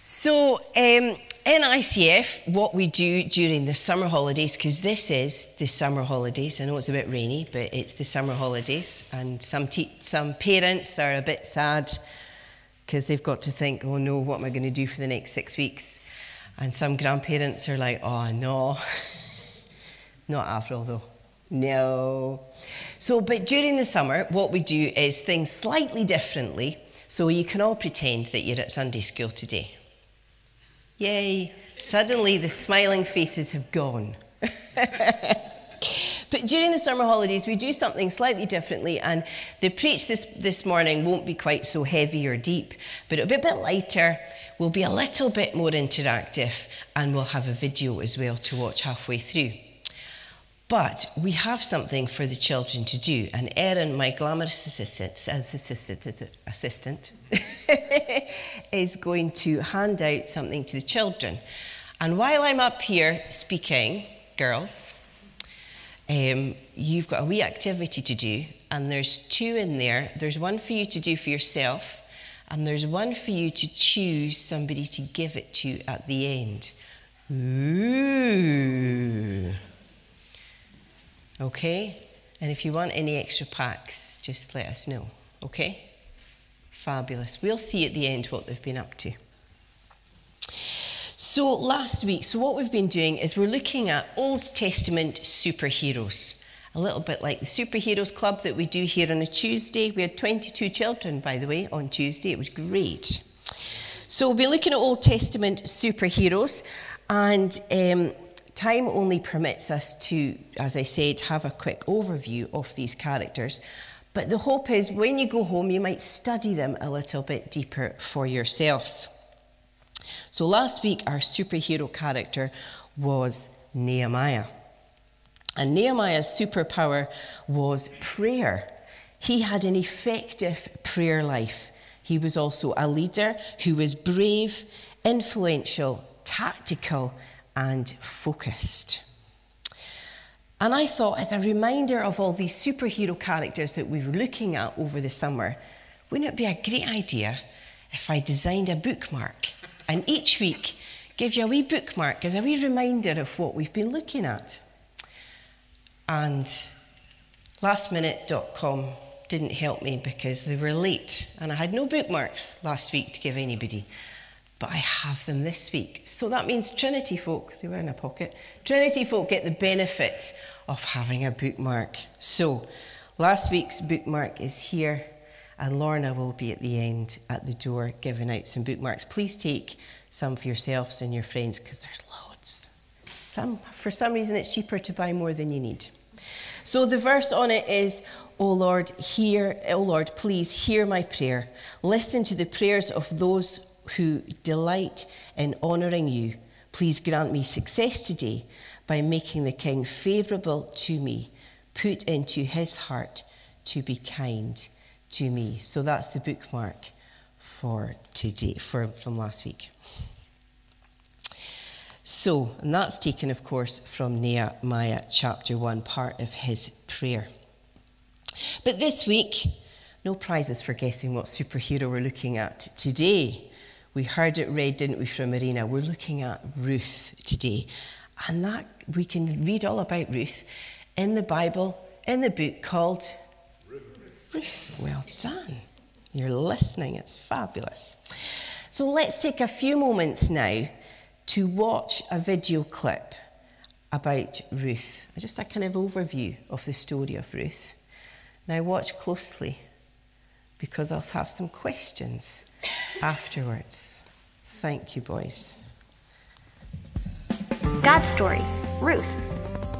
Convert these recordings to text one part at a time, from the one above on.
So, um, in ICF, what we do during the summer holidays, because this is the summer holidays, I know it's a bit rainy, but it's the summer holidays, and some, some parents are a bit sad because they've got to think, oh no, what am I going to do for the next six weeks? And some grandparents are like, oh no, not after all though. No. So, but during the summer, what we do is things slightly differently so you can all pretend that you're at Sunday school today. Yay. Suddenly the smiling faces have gone. But during the summer holidays, we do something slightly differently, and the preach this, this morning won't be quite so heavy or deep, but it'll be a bit lighter, we'll be a little bit more interactive, and we'll have a video as well to watch halfway through. But we have something for the children to do, and Erin, my glamorous assistant, as assistant, assistant is going to hand out something to the children. And while I'm up here speaking, girls, um, you've got a wee activity to do, and there's two in there. There's one for you to do for yourself, and there's one for you to choose somebody to give it to at the end. Ooh. Okay? And if you want any extra packs, just let us know. Okay? Fabulous. We'll see at the end what they've been up to. So, last week, so what we've been doing is we're looking at Old Testament superheroes. A little bit like the Superheroes Club that we do here on a Tuesday. We had 22 children, by the way, on Tuesday. It was great. So, we'll be looking at Old Testament superheroes, and um, Time only permits us to, as I said, have a quick overview of these characters. But the hope is when you go home, you might study them a little bit deeper for yourselves. So last week, our superhero character was Nehemiah. And Nehemiah's superpower was prayer. He had an effective prayer life. He was also a leader who was brave, influential, tactical, and focused. And I thought, as a reminder of all these superhero characters that we were looking at over the summer, wouldn't it be a great idea if I designed a bookmark and each week give you a wee bookmark as a wee reminder of what we've been looking at? And lastminute.com didn't help me because they were late and I had no bookmarks last week to give anybody but I have them this week. So that means Trinity folk, they were in a pocket, Trinity folk get the benefit of having a bookmark. So last week's bookmark is here, and Lorna will be at the end at the door giving out some bookmarks. Please take some for yourselves and your friends because there's loads. Some, for some reason, it's cheaper to buy more than you need. So the verse on it is, O Lord, hear, O Lord, please hear my prayer. Listen to the prayers of those who delight in honouring you, please grant me success today by making the King favourable to me, put into his heart to be kind to me. So that's the bookmark for today, for, from last week. So, and that's taken, of course, from Nehemiah chapter 1, part of his prayer. But this week, no prizes for guessing what superhero we're looking at today. We heard it read, didn't we, from Marina? We're looking at Ruth today. And that we can read all about Ruth in the Bible, in the book called Ruth. Ruth. Well done. You're listening. It's fabulous. So let's take a few moments now to watch a video clip about Ruth. Just a kind of overview of the story of Ruth. Now watch closely because I'll have some questions afterwards. Thank you, boys. God's story, Ruth.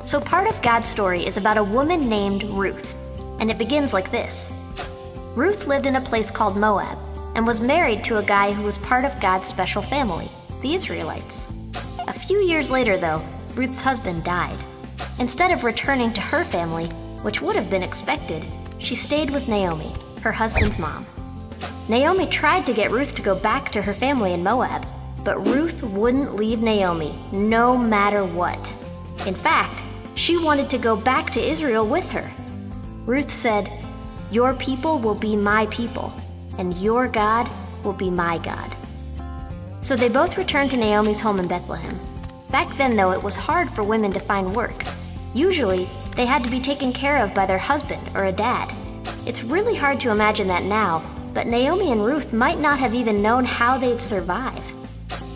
So, part of God's story is about a woman named Ruth, and it begins like this Ruth lived in a place called Moab and was married to a guy who was part of God's special family, the Israelites. A few years later, though, Ruth's husband died. Instead of returning to her family, which would have been expected, she stayed with Naomi, her husband's mom. Naomi tried to get Ruth to go back to her family in Moab, but Ruth wouldn't leave Naomi, no matter what. In fact, she wanted to go back to Israel with her. Ruth said, Your people will be my people, and your God will be my God. So they both returned to Naomi's home in Bethlehem. Back then, though, it was hard for women to find work. Usually, they had to be taken care of by their husband or a dad. It's really hard to imagine that now, but Naomi and Ruth might not have even known how they'd survive.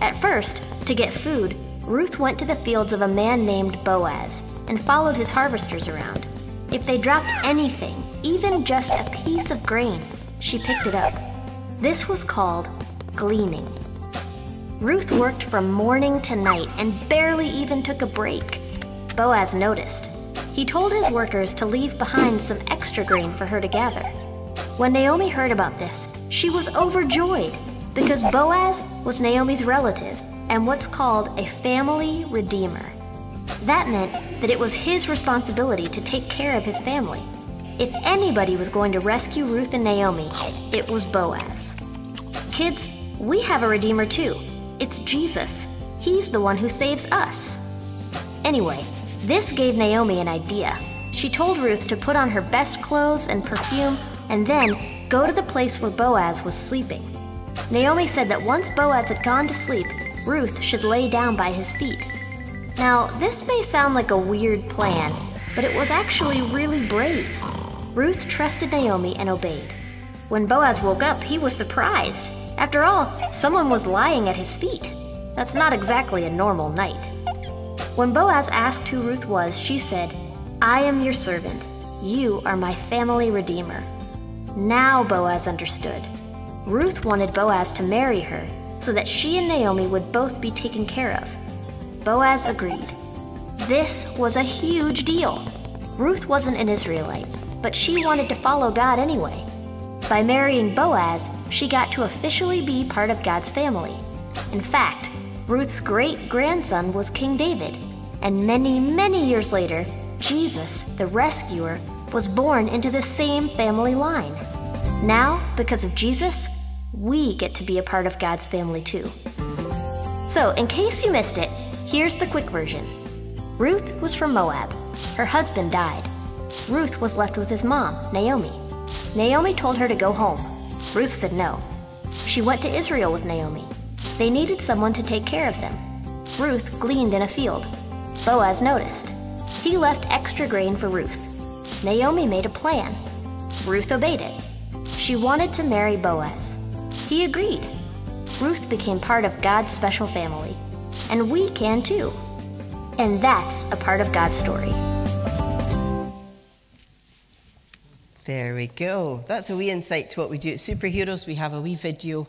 At first, to get food, Ruth went to the fields of a man named Boaz and followed his harvesters around. If they dropped anything, even just a piece of grain, she picked it up. This was called gleaning. Ruth worked from morning to night and barely even took a break. Boaz noticed. He told his workers to leave behind some extra grain for her to gather. When Naomi heard about this, she was overjoyed because Boaz was Naomi's relative and what's called a family redeemer. That meant that it was his responsibility to take care of his family. If anybody was going to rescue Ruth and Naomi, it was Boaz. Kids, we have a redeemer too. It's Jesus. He's the one who saves us. Anyway, this gave Naomi an idea. She told Ruth to put on her best clothes and perfume and then go to the place where Boaz was sleeping. Naomi said that once Boaz had gone to sleep, Ruth should lay down by his feet. Now, this may sound like a weird plan, but it was actually really brave. Ruth trusted Naomi and obeyed. When Boaz woke up, he was surprised. After all, someone was lying at his feet. That's not exactly a normal night. When Boaz asked who Ruth was, she said, I am your servant. You are my family redeemer. Now Boaz understood. Ruth wanted Boaz to marry her so that she and Naomi would both be taken care of. Boaz agreed. This was a huge deal. Ruth wasn't an Israelite, but she wanted to follow God anyway. By marrying Boaz, she got to officially be part of God's family. In fact, Ruth's great grandson was King David, and many, many years later, Jesus, the rescuer, was born into the same family line. Now, because of Jesus, we get to be a part of God's family too. So, in case you missed it, here's the quick version Ruth was from Moab. Her husband died. Ruth was left with his mom, Naomi. Naomi told her to go home. Ruth said no. She went to Israel with Naomi. They needed someone to take care of them. Ruth gleaned in a field. Boaz noticed. He left extra grain for Ruth. Naomi made a plan. Ruth obeyed it. She wanted to marry Boaz. He agreed. Ruth became part of God's special family. And we can too. And that's a part of God's story. There we go. That's a wee insight to what we do at Superheroes. We have a wee video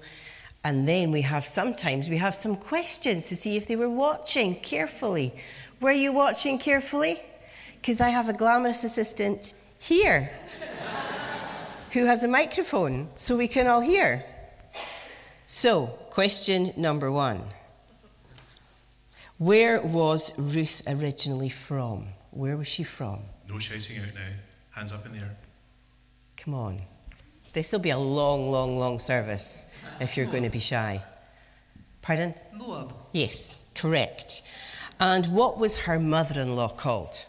and then we have sometimes we have some questions to see if they were watching carefully. Were you watching carefully? Because I have a glamorous assistant here who has a microphone so we can all hear. So, question number one Where was Ruth originally from? Where was she from? No shouting out now. Hands up in the air. Come on. This will be a long, long, long service if you're going to be shy. Pardon? Moab. Yes, correct. And what was her mother in law called?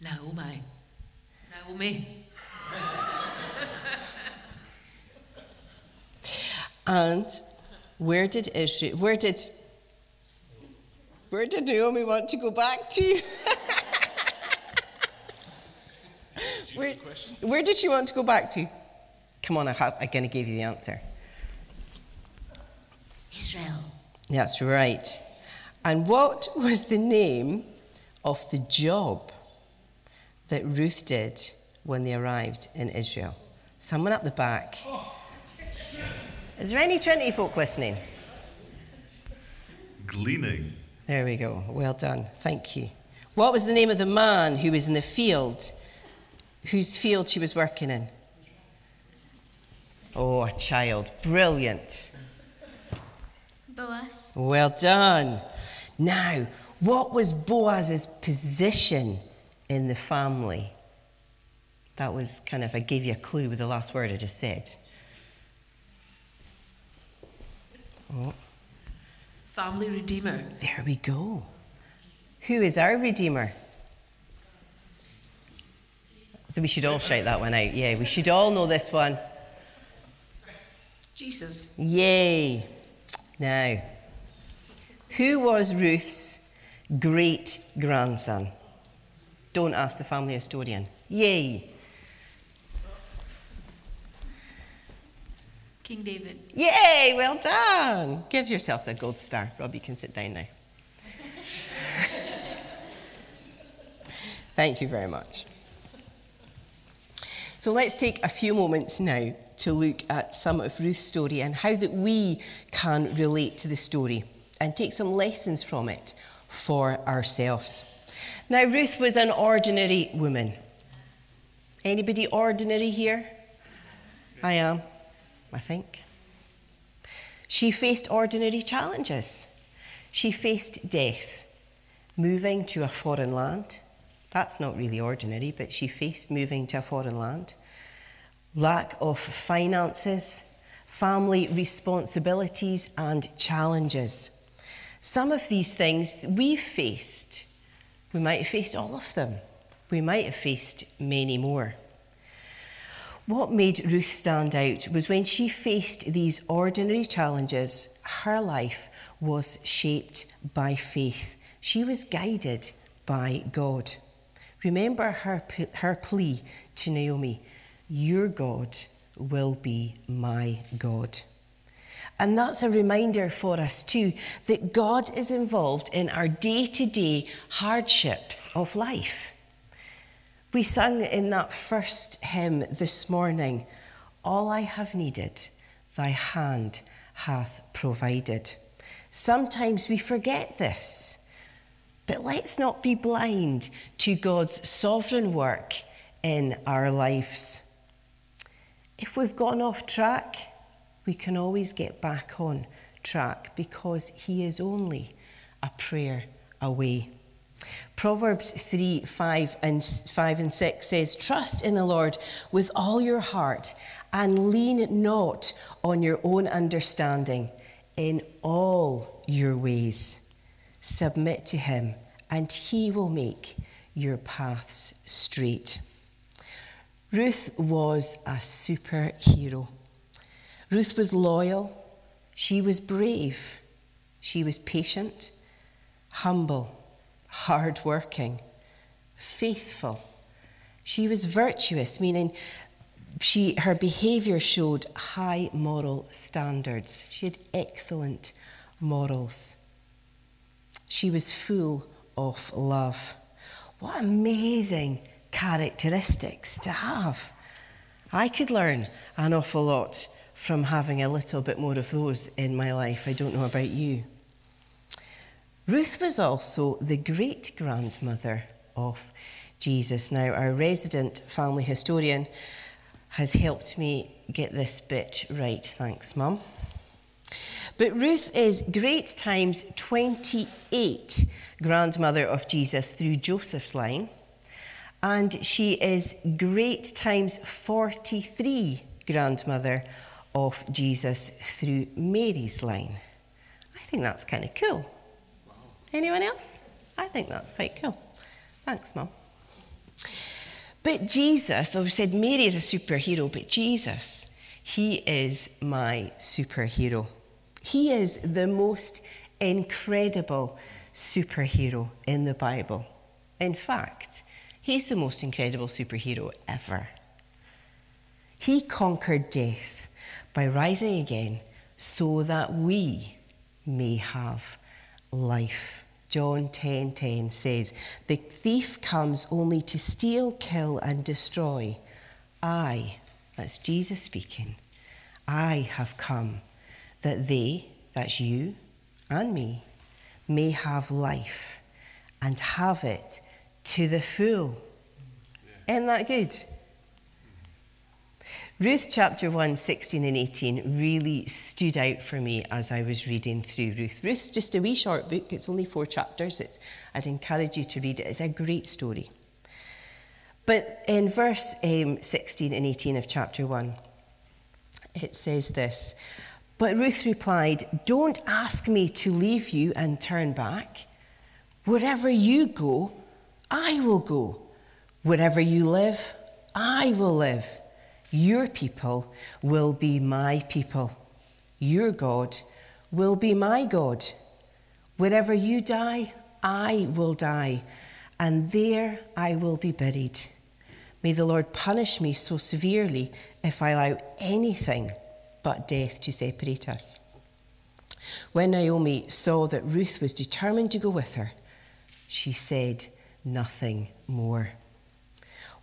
Naomi. Naomi. And where did Israel, where did, where did Naomi want to go back to? where, where did she want to go back to? Come on, I have, I'm going to give you the answer. Israel. That's right. And what was the name of the job that Ruth did when they arrived in Israel? Someone up the back. Is there any Trinity folk listening? Gleaning. There we go. Well done. Thank you. What was the name of the man who was in the field, whose field she was working in? Oh, a child. Brilliant. Boaz. Well done. Now, what was Boaz's position in the family? That was kind of, I gave you a clue with the last word I just said. Oh, Family redeemer. there we go. Who is our Redeemer? We should all shout that one out. Yeah, we should all know this one. Jesus. Yay. Now, who was Ruth's great grandson? Don't ask the family historian. Yay. King David. Yay, well done. Give yourselves a gold star. Rob, you can sit down now. Thank you very much. So let's take a few moments now to look at some of Ruth's story and how that we can relate to the story and take some lessons from it for ourselves. Now Ruth was an ordinary woman. Anybody ordinary here? I am, I think. She faced ordinary challenges. She faced death, moving to a foreign land. That's not really ordinary, but she faced moving to a foreign land. Lack of finances, family responsibilities, and challenges. Some of these things we've faced. We might have faced all of them. We might have faced many more. What made Ruth stand out was when she faced these ordinary challenges, her life was shaped by faith. She was guided by God. Remember her, her plea to Naomi Your God will be my God. And that's a reminder for us too that God is involved in our day to day hardships of life. We sang in that first hymn this morning, All I have needed, thy hand hath provided. Sometimes we forget this, but let's not be blind to God's sovereign work in our lives. If we've gone off track, we can always get back on track because He is only a prayer away. Proverbs 3 5 and, 5 and 6 says, Trust in the Lord with all your heart and lean not on your own understanding. In all your ways, submit to Him, and He will make your paths straight. Ruth was a superhero. Ruth was loyal, she was brave, she was patient, humble hardworking, faithful. She was virtuous, meaning she, her behaviour showed high moral standards. She had excellent morals. She was full of love. What amazing characteristics to have. I could learn an awful lot from having a little bit more of those in my life. I don't know about you. Ruth was also the great grandmother of Jesus. Now, our resident family historian has helped me get this bit right. Thanks, Mum. But Ruth is great times 28 grandmother of Jesus through Joseph's line, and she is great times 43 grandmother of Jesus through Mary's line. I think that's kind of cool. Anyone else? I think that's quite cool. Thanks, Mum. But Jesus, well, we said Mary is a superhero, but Jesus, he is my superhero. He is the most incredible superhero in the Bible. In fact, he's the most incredible superhero ever. He conquered death by rising again so that we may have life. John 10:10 10, 10 says, "The thief comes only to steal, kill and destroy. I, that's Jesus speaking, I have come that they, that's you and me, may have life and have it to the full." Yeah. Isn't that good? Ruth chapter 1, 16 and 18 really stood out for me as I was reading through Ruth. Ruth's just a wee short book, it's only four chapters. It's, I'd encourage you to read it. It's a great story. But in verse um, 16 and 18 of chapter 1, it says this But Ruth replied, Don't ask me to leave you and turn back. Wherever you go, I will go. Wherever you live, I will live. Your people will be my people. Your God will be my God. Wherever you die, I will die, and there I will be buried. May the Lord punish me so severely if I allow anything but death to separate us. When Naomi saw that Ruth was determined to go with her, she said nothing more.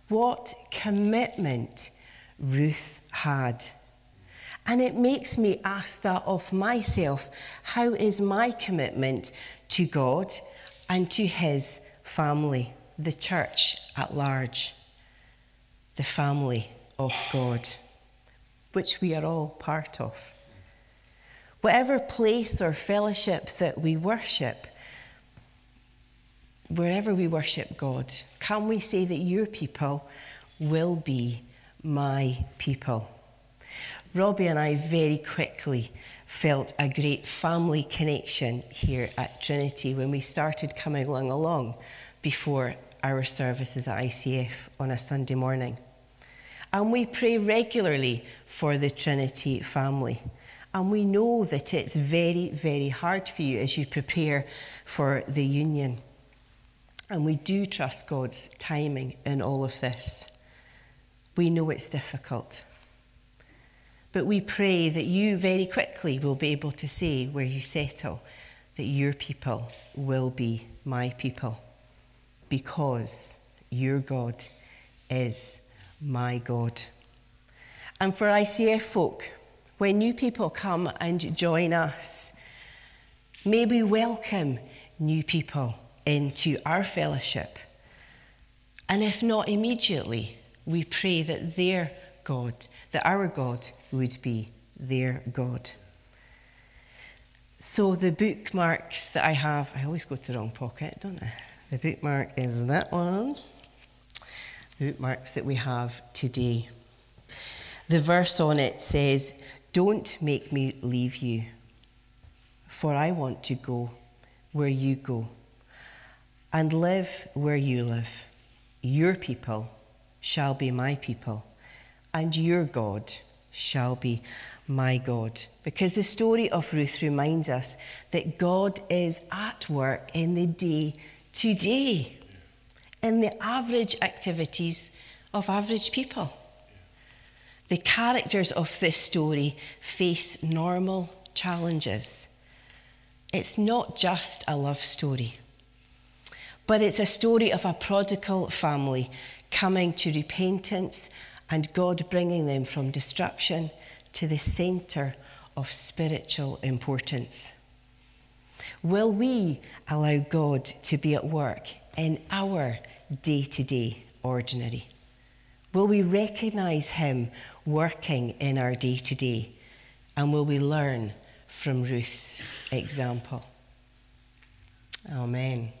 What commitment Ruth had. And it makes me ask that of myself how is my commitment to God and to His family, the church at large? the family of God, which we are all part of. Whatever place or fellowship that we worship, wherever we worship God, can we say that your people will be my people? Robbie and I very quickly felt a great family connection here at Trinity when we started coming along along before our services at ICF on a Sunday morning. And we pray regularly for the Trinity family. And we know that it's very, very hard for you as you prepare for the union. And we do trust God's timing in all of this. We know it's difficult. But we pray that you very quickly will be able to say where you settle that your people will be my people because your God is my God. And for ICF folk, when new people come and join us, may we welcome new people into our fellowship. And if not immediately, we pray that their God, that our God would be their God. So the bookmarks that I have, I always go to the wrong pocket, don't I? The bookmark is that one the bookmarks that we have today. The verse on it says, Don't make me leave you, for I want to go where you go and live where you live. Your people shall be my people, and your God shall be my God. Because the story of Ruth reminds us that God is at work in the day today in the average activities of average people. The characters of this story face normal challenges. It's not just a love story, but it's a story of a prodigal family coming to repentance and God bringing them from destruction to the centre of spiritual importance. Will we allow God to be at work in our day to day ordinary? Will we recognize Him working in our day to day? And will we learn from Ruth's example? Amen.